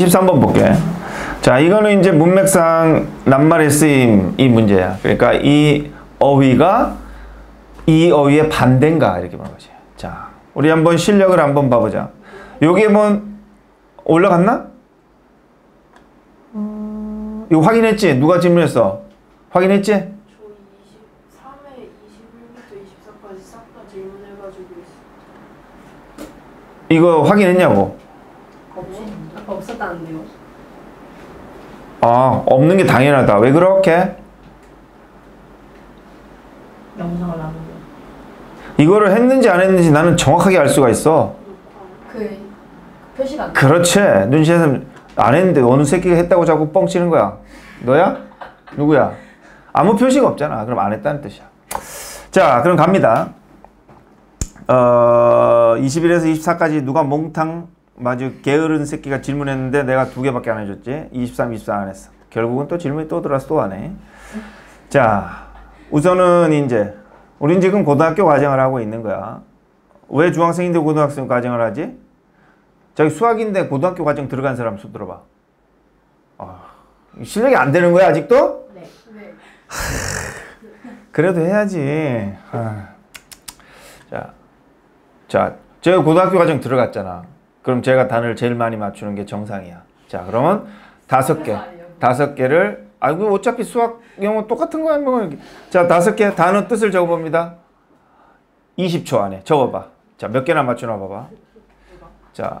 13번 볼게. 자, 이거는 이제 문맥상 낱말의 쓰임 이 문제야. 그러니까 이 어휘가 이 어휘의 반대인가 이렇게 보는 거지. 자, 우리 한번 실력을 한번 봐보자. 여기에 뭐 올라갔나? 이거 확인했지? 누가 질문했어? 확인했지? 저 23회 21부터 24까지 싹 다 질문해가지고 있어. 이거 확인했냐고? 없, 없었다는데요? 아, 없는 게 당연하다. 왜 그렇게? 영상을 나누고. 이거를 했는지 안 했는지 나는 정확하게 알 수가 있어. 그 표시가 안 그렇지. 눈치에서 안 했는데 어느 새끼가 했다고 자꾸 뻥치는 거야. 너야? 누구야? 아무 표시가 없잖아. 그럼 안 했다는 뜻이야. 자, 그럼 갑니다. 어, 21에서 24까지 누가 몽탕 마주 게으른 새끼가 질문했는데 내가 두 개밖에 안 해줬지. 23, 24 안 했어. 결국은 또 질문이 또 들어와서 또 하네. 자, 우선은 이제 우린 지금 고등학교 과정을 하고 있는 거야. 왜 중학생인데 고등학생 과정을 하지? 저기 수학인데 고등학교 과정 들어간 사람 손 들어봐. 아, 실력이 안 되는 거야 아직도? 네. 네. 그래도 해야지. 아. 자, 자, 제가 고등학교 과정 들어갔잖아. 그럼 제가 단어를 제일 많이 맞추는 게 정상이야. 자, 그러면 다섯 개, 다섯 개를 아이고 어차피 수학 영어 똑같은 거야 뭐. 자, 다섯 개 단어 뜻을 적어 봅니다. 20초 안에 적어 봐. 자, 몇 개나 맞추나 봐 봐. 자,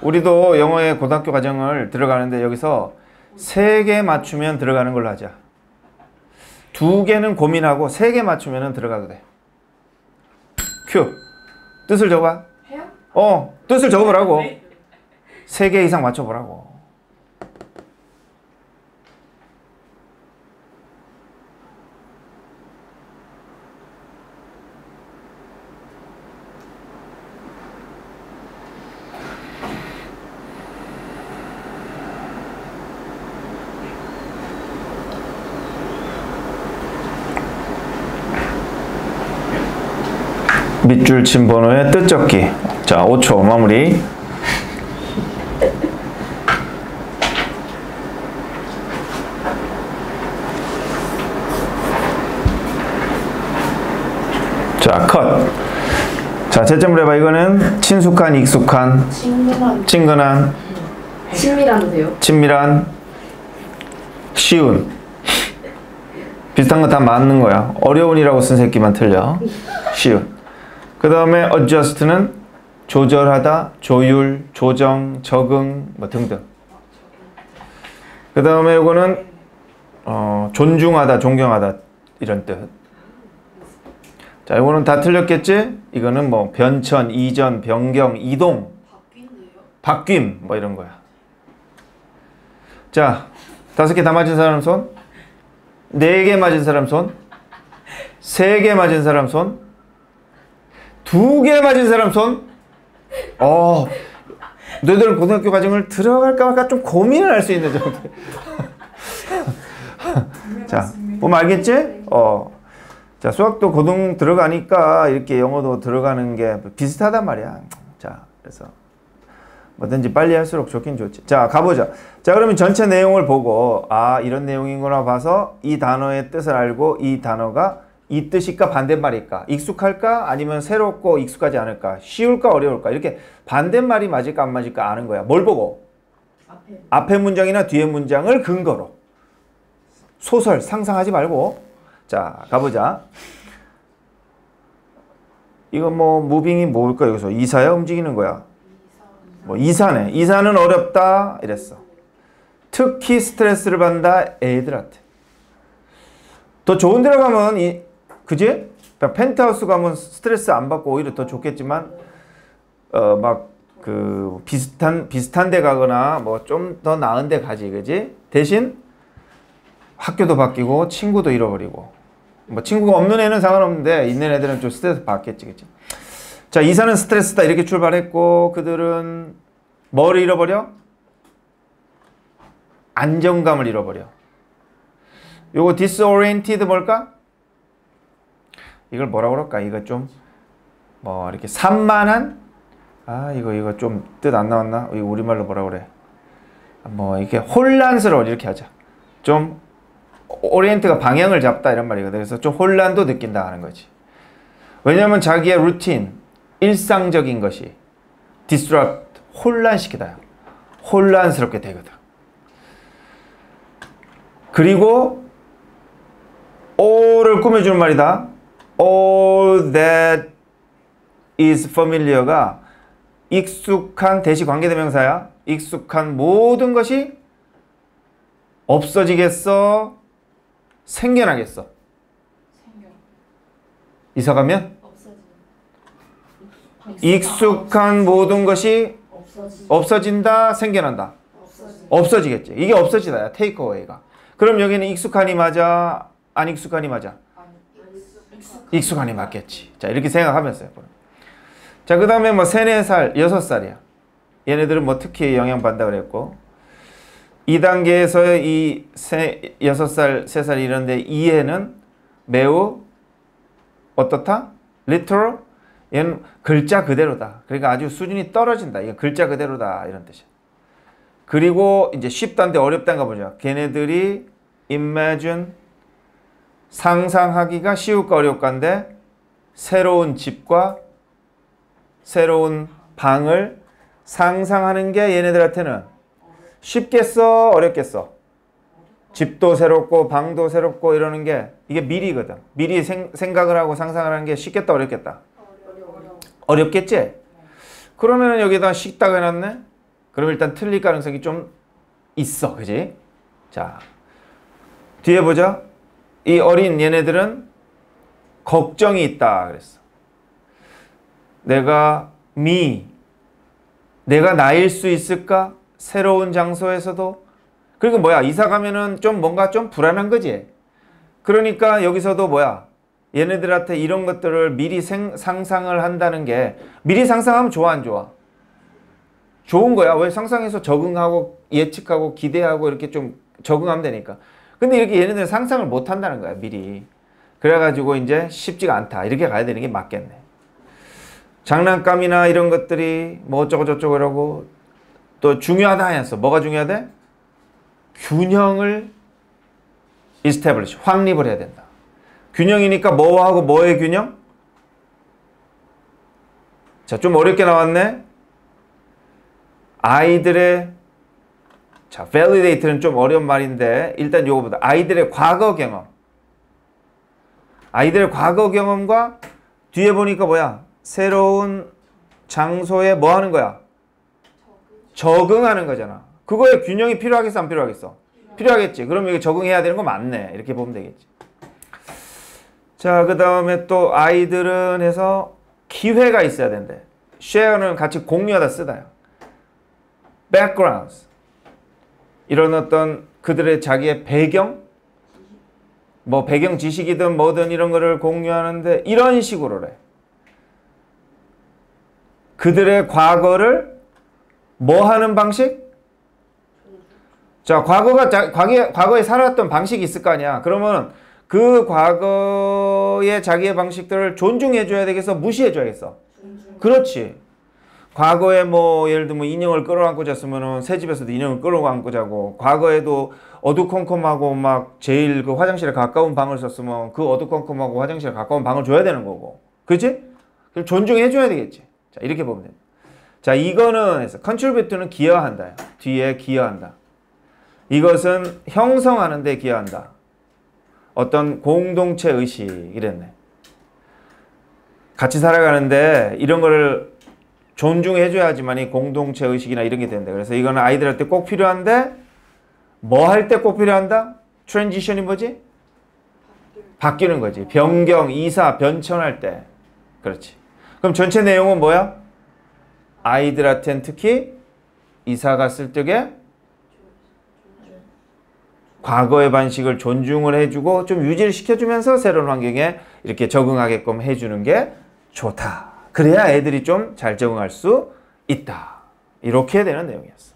우리도 영어의 고등학교 과정을 들어가는데 여기서 세 개 맞추면 들어가는 걸로 하자. 두 개는 고민하고 세 개 맞추면 들어가도 돼. 큐. 뜻을. 해요? 어, 뜻을 적어보라고. 세개 이상 맞춰보라고. 밑줄 친 번호의 뜻 적기. 자, 5초 마무리. 자, 컷. 자, 채점을 해봐. 이거는 친숙한, 익숙한, 친밀한. 친근한, 친밀한데요? 친밀한, 쉬운. 비슷한 거 다 맞는 거야. 어려운이라고 쓴 새끼만 틀려. 쉬운. 그 다음에 adjust는 조절하다, 조율, 조정, 적응 뭐 등등. 그 다음에 이거는 어, 존중하다, 존경하다 이런 뜻. 자, 이거는 다 틀렸겠지? 이거는 뭐 변천, 이전, 변경, 이동? 바뀜 뭐 이런 거야. 자, 다섯 개 다 맞은 사람 손. 네 개 맞은 사람 손. 세 개 맞은 사람 손. 두 개 맞은 사람 손. 어, 너희들 고등학교 과정을 들어갈까 말까 좀 고민을 할 수 있는 정도. 자, 보면 알겠지? 어. 자, 수학도 고등 들어가니까 이렇게 영어도 들어가는 게 비슷하단 말이야. 자, 그래서 뭐든지 빨리 할수록 좋긴 좋지. 자, 가보자. 자, 그러면 전체 내용을 보고, 아, 이런 내용이구나 봐서 이 단어의 뜻을 알고 이 단어가 이 뜻일까 반대말일까? 익숙할까? 아니면 새롭고 익숙하지 않을까? 쉬울까? 어려울까? 이렇게 반대말이 맞을까? 안 맞을까? 아는 거야. 뭘 보고? 앞에. 앞에 문장이나 뒤에 문장을 근거로. 소설 상상하지 말고. 자, 가보자. 이거 뭐, 무빙이 뭘까? 여기서 이사야? 움직이는 거야. 뭐 이사네. 이사는 어렵다 이랬어. 특히 스트레스를 받는다 애들한테. 더 좋은 데로 가면 이 그지? 그러니까 펜트하우스 가면 스트레스 안 받고 오히려 더 좋겠지만 어 막 그 비슷한 비슷한 데 가거나 뭐 좀 더 나은 데 가지 그지? 대신 학교도 바뀌고 친구도 잃어버리고 뭐 친구가 없는 애는 상관없는데 있는 애들은 좀 스트레스 받겠지 그지? 자, 이사는 스트레스다 이렇게 출발했고 그들은 뭘 잃어버려? 안정감을 잃어버려. 요거 disoriented 뭘까? 이걸 뭐라 그럴까? 이거 좀 뭐 이렇게 산만한 아 이거 이거 좀 뜻 안 나왔나? 우리말로 뭐라 그래? 뭐 이렇게 혼란스러워 이렇게 하자. 좀 오리엔트가 방향을 잡다 이런 말이거든. 그래서 좀 혼란도 느낀다 하는 거지. 왜냐하면 자기의 루틴, 일상적인 것이 disrupt, 혼란시키다. 혼란스럽게 되거든. 그리고 all을 꾸며주는 말이다. All that is familiar가 익숙한 대시 관계대명사야. 익숙한 모든 것이 없어지겠어? 생겨나겠어? 생겨. 이사 가면. 익숙한 모든 것이 없어지. 없어진다, 생겨난다. 없어지. 없어지겠지. 이게 없어지다야. 테이크어웨이가. 그럼 여기는 익숙한이 맞아? 안 익숙한이 맞아? 익숙한이 맞겠지. 자, 이렇게 생각하면서요. 자, 그 다음에 뭐 세네 살, 여섯 살이야. 얘네들은 뭐 특히 영향받는다 그랬고. 2단계에서의 이 세, 여섯 살, 세살 이런데 이해는 매우 어떻다? literal? 얘는 글자 그대로다. 그러니까 아주 수준이 떨어진다. 이게 글자 그대로다. 이런 뜻이야. 그리고 이제 쉽단데 어렵단가 보자. 걔네들이 imagine 상상하기가 쉬울까 어려울까인데 새로운 집과 새로운 방을 상상하는 게 얘네들한테는 쉽겠어? 어렵겠어? 집도 새롭고 방도 새롭고 이러는 게 이게 미리거든. 미리 생, 생각을 하고 상상을 하는 게 쉽겠다 어렵겠다. 어렵겠지? 그러면은 여기다 식탁 해놨네? 그럼 일단 틀릴 가능성이 좀 있어 그지? 자 뒤에 보자 이 어린 얘네들은 걱정이 있다 그랬어. 내가 미 내가 나일 수 있을까? 새로운 장소에서도 그리고 뭐야 이사 가면은 좀 뭔가 좀 불안한 거지. 그러니까 여기서도 뭐야 얘네들한테 이런 것들을 미리 생, 상상을 한다는 게 미리 상상하면 좋아 안 좋아? 좋은 거야. 왜 상상해서 적응하고 예측하고 기대하고 이렇게 좀 적응하면 되니까. 근데 이렇게 얘네들은 상상을 못 한다는 거야, 미리. 그래가지고 이제 쉽지가 않다. 이렇게 가야 되는 게 맞겠네. 장난감이나 이런 것들이 뭐 어쩌고저쩌고 이러고 또 중요하다 하였어. 뭐가 중요하대? 균형을 establish, 확립을 해야 된다. 균형이니까 뭐하고 뭐의 균형? 자, 좀 어렵게 나왔네. 아이들의 자, validate는 좀 어려운 말인데 일단 요거보다 아이들의 과거 경험. 아이들의 과거 경험과 뒤에 보니까 뭐야? 새로운 장소에 뭐 하는 거야? 적응하는 거잖아. 그거에 균형이 필요하겠어, 안 필요하겠어? 필요하겠지. 그럼 여기 적응해야 되는 거 맞네. 이렇게 보면 되겠지. 자, 그 다음에 또 아이들은 해서 기회가 있어야 된대. share는 같이 공유하다 쓰다요. backgrounds. 이런 어떤 그들의 자기의 배경, 뭐 배경 지식이든 뭐든 이런 거를 공유하는데 이런 식으로 해. 그들의 과거를 뭐 하는 방식? 자, 과거가 자, 과거에, 과거에 살았던 방식이 있을 거 아니야. 그러면 그 과거의 자기의 방식들을 존중해 줘야 되겠어? 무시해 줘야겠어? 그렇지. 과거에 뭐 예를 들면 인형을 끌어안고 잤으면은 새 집에서도 인형을 끌어안고 자고 과거에도 어두컴컴하고 막 제일 그 화장실에 가까운 방을 썼으면 그 어두컴컴하고 화장실에 가까운 방을 줘야 되는 거고. 그렇지? 그럼 존중해 줘야 되겠지. 자 이렇게 보면 됩니다. 자 이거는 contribute는 기여한다. 뒤에 기여한다. 이것은 형성하는 데 기여한다. 어떤 공동체 의식 이랬네. 같이 살아가는데 이런 거를 존중해줘야지만 이 공동체 의식이나 이런 게 된다. 그래서 이거는 아이들한테 꼭 필요한데 뭐 할 때 꼭 필요한다? transition이 뭐지? 바뀌는 거지. 변경, 이사, 변천할 때. 그렇지. 그럼 전체 내용은 뭐야? 아이들한테는 특히 이사 갔을 적에 과거의 반식을 존중을 해주고 좀 유지를 시켜주면서 새로운 환경에 이렇게 적응하게끔 해주는 게 좋다. 그래야 애들이 좀 잘 적응할 수 있다. 이렇게 되는 내용이었어.